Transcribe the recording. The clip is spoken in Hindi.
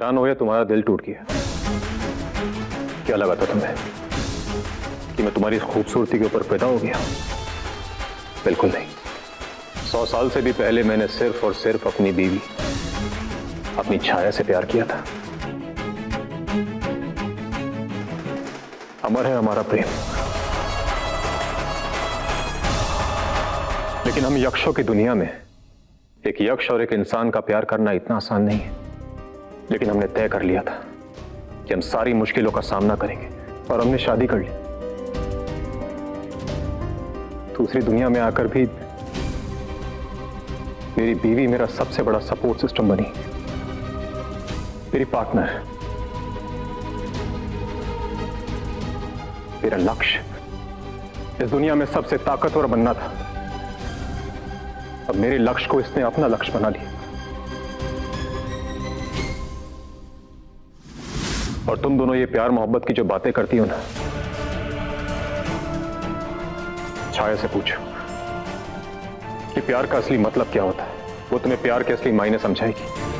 हैरान हो या तुम्हारा दिल टूट गया? क्या लगा था तुम्हें? कि मैं तुम्हारी खूबसूरती के ऊपर पैदा हो गया बिल्कुल नहीं। सौ साल से भी पहले मैंने सिर्फ़ और सिर्फ़ अपनी बीवी, अपनी छाया से प्यार किया था। अमर है हमारा प्रेम। लेकिन हम यक्षों की दुनिया में, एक यक्ष और एक इंसान का प्यार करना इतना आसान नहीं है। लेकिन हमने तय कर लिया था कि हम सारी मुश्किलों का सामना करेंगे और हमने शादी कर ली। दूसरी दुनिया में आकर भी मेरी बीवी मेरा सबसे बड़ा सपोर्ट सिस्टम बनी। मेरी पार्टनर मेरा लक्ष्य इस दुनिया में सबसे ताकतवर बनना था। अब मेरे लक्ष्य को इसने अपना लक्ष्य बना लिया। और तुम दोनों ये प्यार मोहब्बत की जो बातें करती हो ना, छाया से पूछो कि प्यार का असली मतलब क्या होता है? वो तुम्हें प्यार के असली मायने समझाएगी।